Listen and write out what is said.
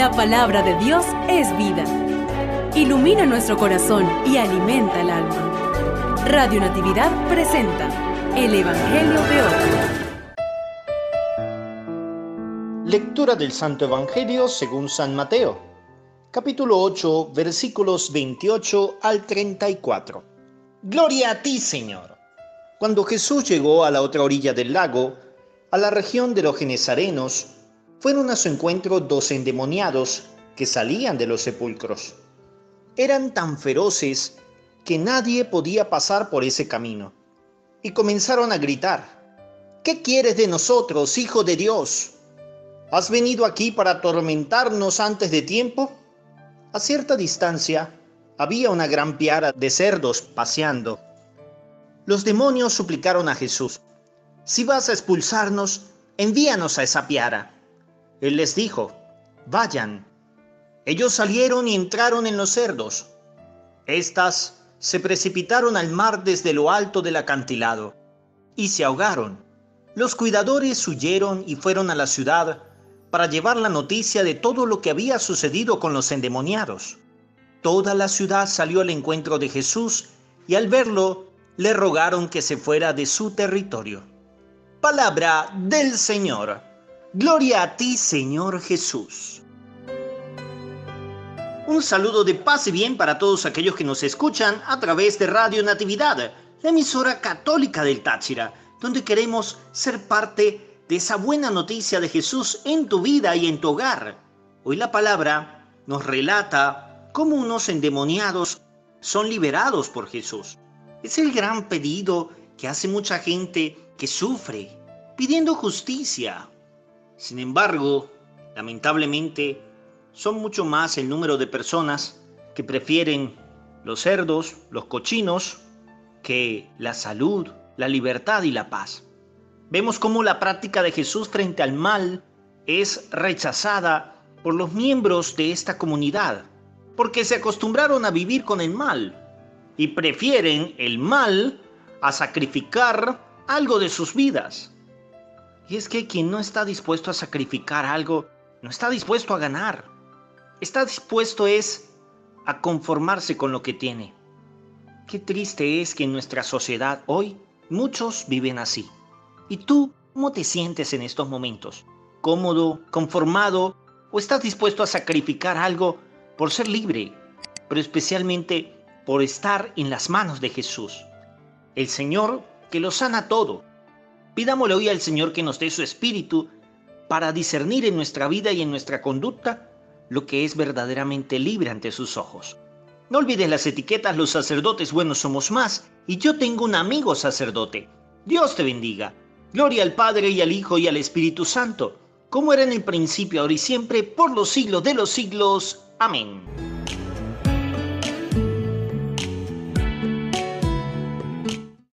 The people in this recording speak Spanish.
La palabra de Dios es vida. Ilumina nuestro corazón y alimenta el alma. Radio Natividad presenta el Evangelio de hoy. Lectura del Santo Evangelio según San Mateo, capítulo 8, versículos 28 al 34. Gloria a ti, Señor. Cuando Jesús llegó a la otra orilla del lago, a la región de los Genezarenos, fueron a su encuentro dos endemoniados que salían de los sepulcros. Eran tan feroces que nadie podía pasar por ese camino. Y comenzaron a gritar, ¿qué quieres de nosotros, Hijo de Dios? ¿Has venido aquí para atormentarnos antes de tiempo? A cierta distancia había una gran piara de cerdos paseando. Los demonios suplicaron a Jesús, si vas a expulsarnos, envíanos a esa piara. Él les dijo, vayan. Ellos salieron y entraron en los cerdos. Estas se precipitaron al mar desde lo alto del acantilado y se ahogaron. Los cuidadores huyeron y fueron a la ciudad para llevar la noticia de todo lo que había sucedido con los endemoniados. Toda la ciudad salió al encuentro de Jesús y al verlo le rogaron que se fuera de su territorio. Palabra del Señor. Gloria a ti, Señor Jesús. Un saludo de paz y bien para todos aquellos que nos escuchan a través de Radio Natividad, la emisora católica del Táchira, donde queremos ser parte de esa buena noticia de Jesús en tu vida y en tu hogar. Hoy la palabra nos relata cómo unos endemoniados son liberados por Jesús. Es el gran pedido que hace mucha gente que sufre, pidiendo justicia, sin embargo, lamentablemente, son mucho más el número de personas que prefieren los cerdos, los cochinos, que la salud, la libertad y la paz. Vemos cómo la práctica de Jesús frente al mal es rechazada por los miembros de esta comunidad, porque se acostumbraron a vivir con el mal y prefieren el mal a sacrificar algo de sus vidas. Y es que quien no está dispuesto a sacrificar algo, no está dispuesto a ganar. Está dispuesto es a conformarse con lo que tiene. Qué triste es que en nuestra sociedad hoy muchos viven así. ¿Y tú cómo te sientes en estos momentos? ¿Cómodo, conformado o estás dispuesto a sacrificar algo por ser libre, pero especialmente por estar en las manos de Jesús? El Señor que lo sana todo, Pidámosle hoy al Señor que nos dé su espíritu para discernir en nuestra vida y en nuestra conducta lo que es verdaderamente libre ante sus ojos. No olvides las etiquetas, los sacerdotes buenos somos más, y yo tengo un amigo sacerdote. Dios te bendiga. Gloria al Padre y al Hijo y al Espíritu Santo, como era en el principio, ahora y siempre, por los siglos de los siglos. Amén.